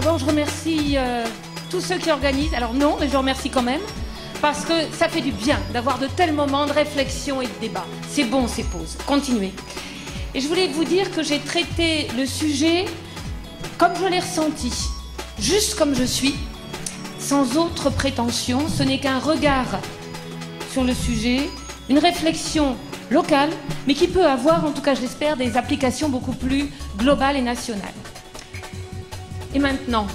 D'abord, je remercie euh, tous ceux qui organisent. Alors non, mais je remercie quand même, parce que ça fait du bien d'avoir de tels moments de réflexion et de débat. C'est bon ces pauses. Continuez. Et je voulais vous dire que j'ai traité le sujet comme je l'ai ressenti, juste comme je suis, sans autre prétention. Ce n'est qu'un regard sur le sujet, une réflexion locale, mais qui peut avoir, en tout cas je l'espère, des applications beaucoup plus globales et nationales. Et maintenant.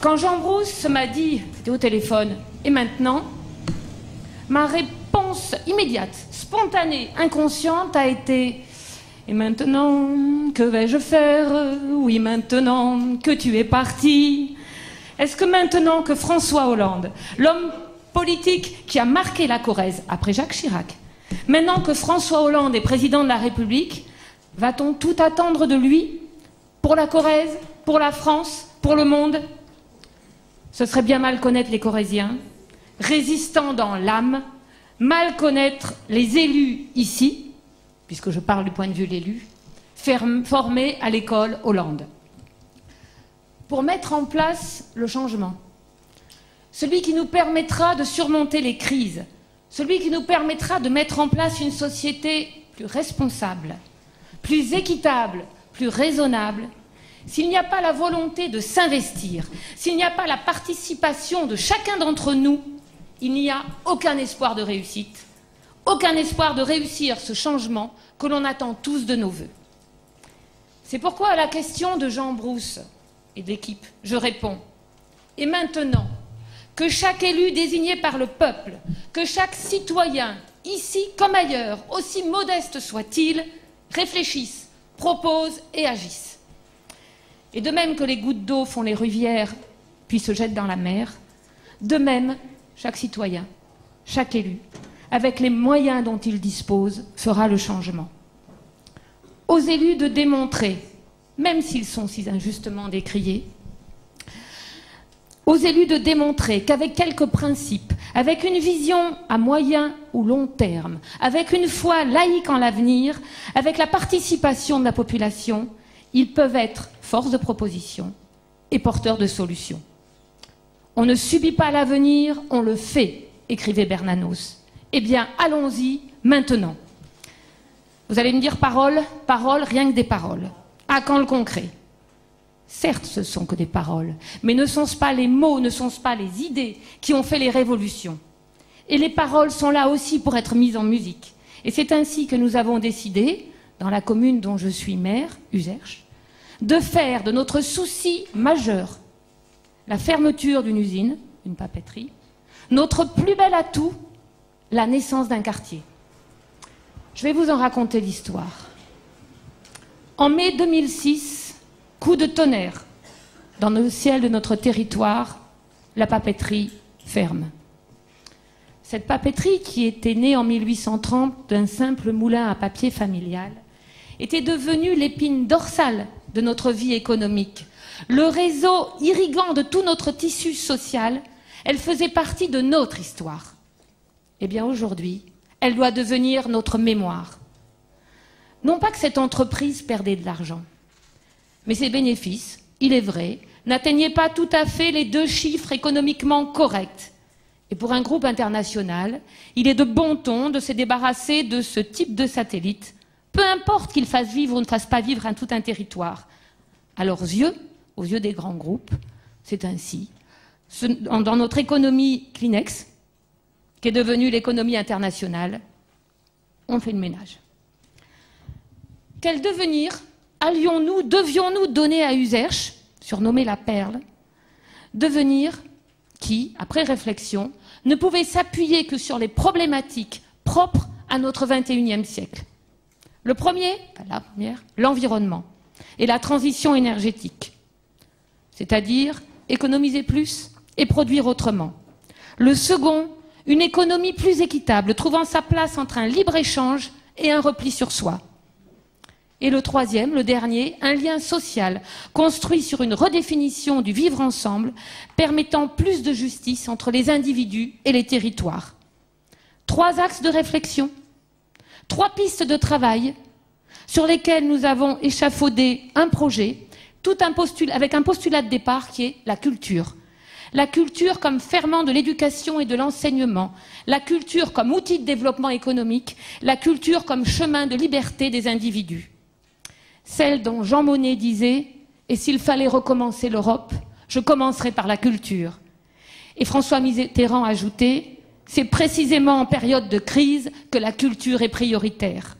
Quand Jean Brousse m'a dit, c'était au téléphone, et maintenant Ma réponse immédiate, spontanée, inconsciente a été Et maintenant, que vais-je faire? Oui, maintenant que tu es parti. Est-ce que maintenant que François Hollande, l'homme politique qui a marqué la Corrèze après Jacques Chirac, maintenant que François Hollande est président de la République, va-t-on tout attendre de lui pour la Corrèze, pour la France, pour le monde Ce serait bien mal connaître les Corréziens, résistants dans l'âme, mal connaître les élus ici, puisque je parle du point de vue de l'élu, formés à l'école Hollande. Pour mettre en place le changement, celui qui nous permettra de surmonter les crises, celui qui nous permettra de mettre en place une société plus responsable, plus équitable, plus raisonnable, s'il n'y a pas la volonté de s'investir, s'il n'y a pas la participation de chacun d'entre nous, il n'y a aucun espoir de réussite, aucun espoir de réussir ce changement que l'on attend tous de nos voeux. C'est pourquoi à la question de Jean Brousse et de l'équipe, je réponds Et maintenant, que chaque élu désigné par le peuple, que chaque citoyen, ici comme ailleurs, aussi modeste soit-il, réfléchisse, propose et agisse. Et de même que les gouttes d'eau font les rivières puis se jettent dans la mer, de même, chaque citoyen, chaque élu, avec les moyens dont il dispose, fera le changement. Aux élus de démontrer, même s'ils sont si injustement décriés, aux élus de démontrer qu'avec quelques principes, avec une vision à moyen ou long terme, avec une foi laïque en l'avenir, avec la participation de la population, ils peuvent être force de proposition et porteurs de solutions. On ne subit pas l'avenir, on le fait, écrivait Bernanos. Eh bien, allons-y maintenant. Vous allez me dire parole, parole, rien que des paroles. À quand le concret Certes, ce sont que des paroles, mais ne sont-ce pas les mots, ne sont-ce pas les idées qui ont fait les révolutions? Et les paroles sont là aussi pour être mises en musique. Et c'est ainsi que nous avons décidé, dans la commune dont je suis maire, Userche, de faire de notre souci majeur la fermeture d'une usine, une papeterie, notre plus bel atout, la naissance d'un quartier. Je vais vous en raconter l'histoire. En mai 2006, coup de tonnerre. Dans le ciel de notre territoire, la papeterie ferme. Cette papeterie, qui était née en 1830 d'un simple moulin à papier familial, était devenue l'épine dorsale de notre vie économique, le réseau irriguant de tout notre tissu social. Elle faisait partie de notre histoire. Eh bien aujourd'hui, elle doit devenir notre mémoire. Non pas que cette entreprise perdait de l'argent, mais ses bénéfices, il est vrai, n'atteignaient pas tout à fait les deux chiffres économiquement corrects. Et pour un groupe international, il est de bon ton de se débarrasser de ce type de satellite, peu importe qu'il fasse vivre ou ne fasse pas vivre un, tout un territoire. À leurs yeux, aux yeux des grands groupes, c'est ainsi. Dans notre économie Kleenex, qui est devenue l'économie internationale, on fait le ménage. Quel devenir allions-nous, devions-nous donner à Userche, surnommé la perle, devenir qui, après réflexion, ne pouvait s'appuyer que sur les problématiques propres à notre 21e siècle? Le premier, l'environnement et la transition énergétique, c'est-à-dire économiser plus et produire autrement. Le second, une économie plus équitable, trouvant sa place entre un libre-échange et un repli sur soi. Et le troisième, le dernier, un lien social construit sur une redéfinition du vivre ensemble, permettant plus de justice entre les individus et les territoires. Trois axes de réflexion, trois pistes de travail sur lesquelles nous avons échafaudé un projet avec un postulat de départ qui est la culture. La culture comme ferment de l'éducation et de l'enseignement, la culture comme outil de développement économique, la culture comme chemin de liberté des individus. Celle dont Jean Monnet disait Et s'il fallait recommencer l'Europe, je commencerai par la culture. Et François Mitterrand ajoutait C'est précisément en période de crise que la culture est prioritaire.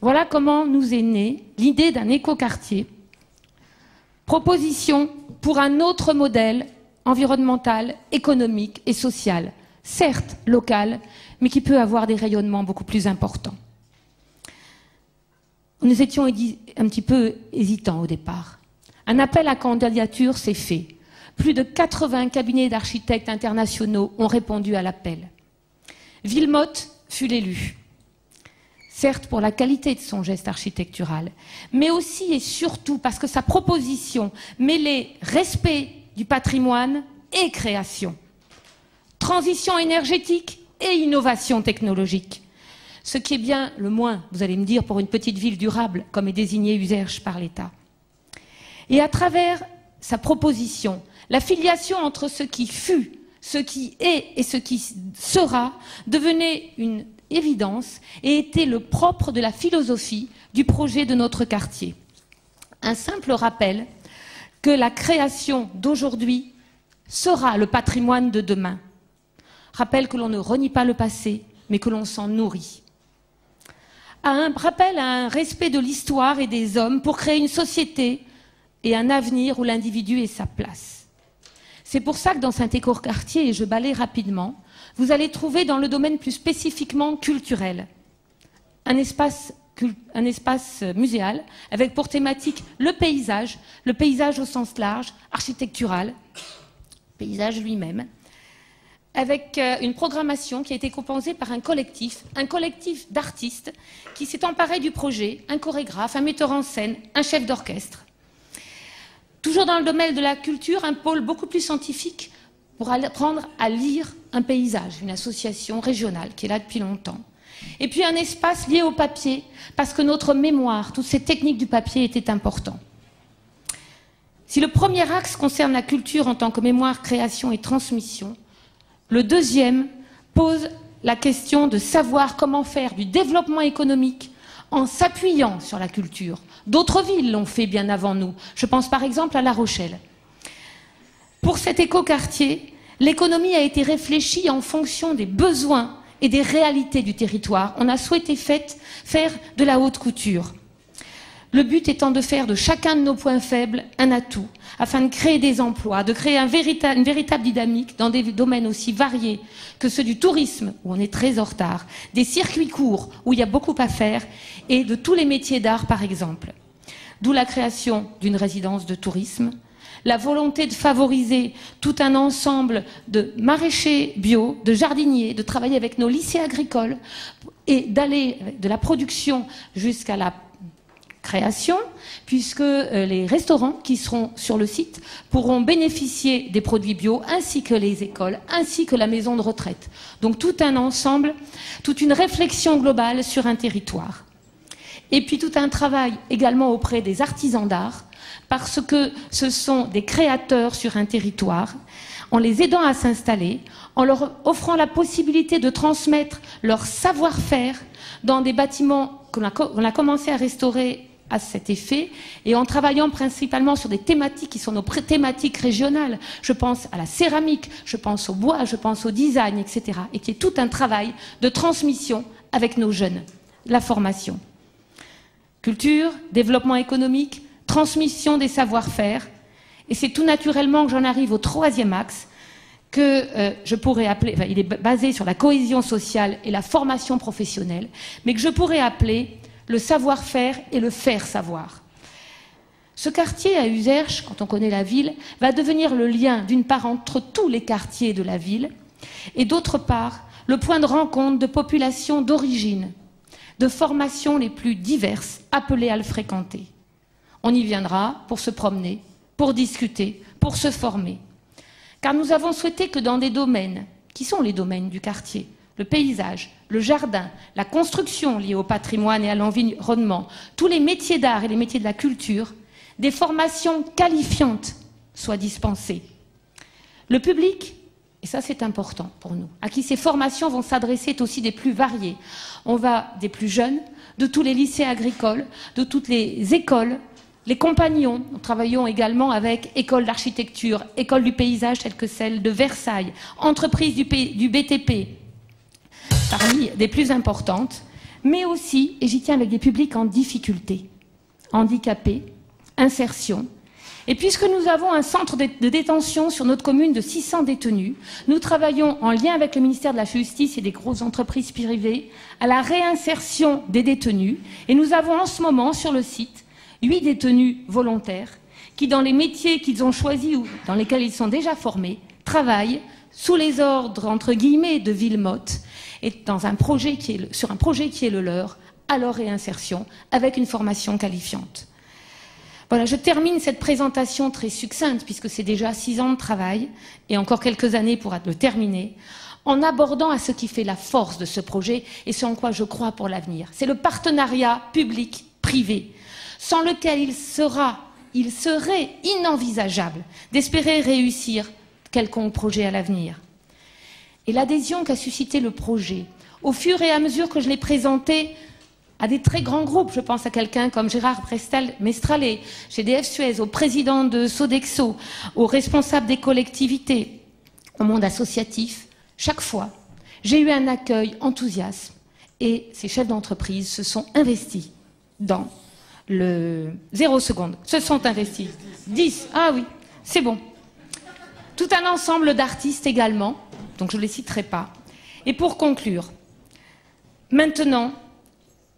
Voilà comment nous est née l'idée d'un écoquartier. Proposition pour un autre modèle environnemental, économique et social, certes local, mais qui peut avoir des rayonnements beaucoup plus importants. Nous étions un petit peu hésitants au départ. Un appel à candidature s'est fait. Plus de 80 cabinets d'architectes internationaux ont répondu à l'appel. Villemotte fut l'élu certes pour la qualité de son geste architectural, mais aussi et surtout parce que sa proposition mêlait respect du patrimoine et création, transition énergétique et innovation technologique. Ce qui est bien le moins, vous allez me dire, pour une petite ville durable, comme est désignée Userge par l'État. Et à travers sa proposition, la filiation entre ce qui fut, ce qui est et ce qui sera devenait une évidence et était le propre de la philosophie du projet de notre quartier. Un simple rappel que la création d'aujourd'hui sera le patrimoine de demain. Rappel que l'on ne renie pas le passé, mais que l'on s'en nourrit. Un rappel à un respect de l'histoire et des hommes pour créer une société et un avenir où l'individu ait sa place. C'est pour ça que dans Saint-Écourt-Quartier, et je balaye rapidement, vous allez trouver dans le domaine plus spécifiquement culturel un espace, espace muséal avec pour thématique le paysage, le paysage au sens large, architectural, paysage lui-même, avec euh, une programmation qui a été compensée par un collectif, un collectif d'artistes qui s'est emparé du projet, un chorégraphe, un metteur en scène, un chef d'orchestre. Toujours dans le domaine de la culture, un pôle beaucoup plus scientifique pour apprendre à lire un paysage, une association régionale qui est là depuis longtemps. Et puis un espace lié au papier, parce que notre mémoire, toutes ces techniques du papier étaient importantes. Si le premier axe concerne la culture en tant que mémoire, création et transmission, le deuxième pose la question de savoir comment faire du développement économique en s'appuyant sur la culture. D'autres villes l'ont fait bien avant nous. Je pense par exemple à La Rochelle. Pour cet écoquartier, l'économie a été réfléchie en fonction des besoins et des réalités du territoire. On a souhaité faire de la haute couture. Le but étant de faire de chacun de nos points faibles un atout, afin de créer des emplois, de créer une véritable dynamique dans des domaines aussi variés que ceux du tourisme, où on est très en retard, des circuits courts, où il y a beaucoup à faire, et de tous les métiers d'art, par exemple. D'où la création d'une résidence de tourisme, la volonté de favoriser tout un ensemble de maraîchers bio, de jardiniers, de travailler avec nos lycées agricoles et d'aller de la production jusqu'à la création, puisque euh, les restaurants qui seront sur le site pourront bénéficier des produits bio, ainsi que les écoles, ainsi que la maison de retraite. Donc tout un ensemble, toute une réflexion globale sur un territoire. Et puis tout un travail également auprès des artisans d'art, parce que ce sont des créateurs sur un territoire, en les aidant à s'installer, en leur offrant la possibilité de transmettre leur savoir-faire dans des bâtiments qu'on a, commencé à restaurer à cet effet, et en travaillant principalement sur des thématiques qui sont nos thématiques régionales. Je pense à la céramique, je pense au bois, je pense au design, etc. Et qui est tout un travail de transmission avec nos jeunes, la formation. Culture, développement économique, transmission des savoir-faire. Et c'est tout naturellement que j'en arrive au troisième axe, que euh, je pourrais appeler, il est basé sur la cohésion sociale et la formation professionnelle, mais que je pourrais appeler le savoir-faire et le faire savoir. Ce quartier à Userche, quand on connaît la ville, va devenir le lien d'une part entre tous les quartiers de la ville et d'autre part le point de rencontre de populations d'origine, de formations les plus diverses appelées à le fréquenter. On y viendra pour se promener, pour discuter, pour se former. Car nous avons souhaité que dans des domaines, qui sont les domaines du quartier, le paysage, le jardin, la construction liée au patrimoine et à l'environnement, tous les métiers d'art et les métiers de la culture, des formations qualifiantes soient dispensées. Le public, et ça c'est important pour nous, à qui ces formations vont s'adresser est aussi des plus variés. On va des plus jeunes, de tous les lycées agricoles, de toutes les écoles, les compagnons. Nous travaillons également avec écoles d'architecture, écoles du paysage telles que celle de Versailles, entreprises du, du BTP, parmi des plus importantes, mais aussi, et j'y tiens avec des publics en difficulté, handicapés, insertion. Et puisque nous avons un centre de détention sur notre commune de 600 détenus, nous travaillons en lien avec le ministère de la Justice et des grosses entreprises privées à la réinsertion des détenus. Et nous avons en ce moment sur le site huit détenus volontaires qui, dans les métiers qu'ils ont choisis ou dans lesquels ils sont déjà formés, travaillent sous les ordres, entre guillemets, de Villemotte et dans un projet qui est sur un projet qui est le leur, à leur réinsertion, avec une formation qualifiante. Voilà, je termine cette présentation très succincte, puisque c'est déjà six ans de travail, et encore quelques années pour le terminer, en abordant à ce qui fait la force de ce projet et ce en quoi je crois pour l'avenir. C'est le partenariat public-privé, sans lequel il sera, il serait inenvisageable d'espérer réussir quelconque projet à l'avenir. Et l'adhésion qu'a suscité le projet, au fur et à mesure que je l'ai présenté à des très grands groupes, je pense à quelqu'un comme Gérard Mestralé, chez DF Suez, au président de Sodexo, aux responsables des collectivités, au monde associatif, chaque fois, j'ai eu un accueil enthousiaste et ces chefs d'entreprise se sont investis dans le zéro seconde, se sont investis. 10, ah oui, c'est bon. Tout un ensemble d'artistes également, donc je ne les citerai pas. Et pour conclure, maintenant,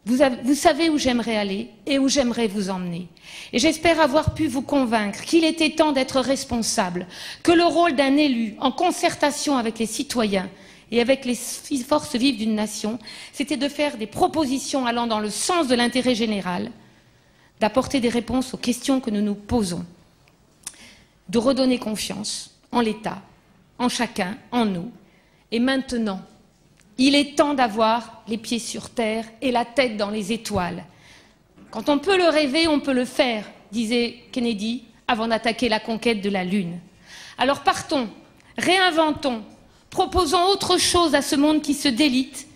vous, savez où j'aimerais aller et où j'aimerais vous emmener. Et j'espère avoir pu vous convaincre qu'il était temps d'être responsable, que le rôle d'un élu, en concertation avec les citoyens et avec les forces vives d'une nation, c'était de faire des propositions allant dans le sens de l'intérêt général, d'apporter des réponses aux questions que nous nous posons, de redonner confiance en l'État, en chacun, en nous. Et maintenant, il est temps d'avoir les pieds sur terre et la tête dans les étoiles. Quand on peut le rêver, on peut le faire, disait Kennedy avant d'attaquer la conquête de la Lune. Alors partons, réinventons, proposons autre chose à ce monde qui se délite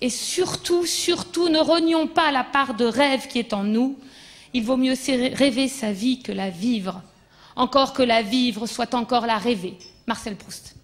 et surtout, surtout, ne renions pas la part de rêve qui est en nous. Il vaut mieux rêver sa vie que la vivre, encore que la vivre soit encore la rêver. Marcel Proust.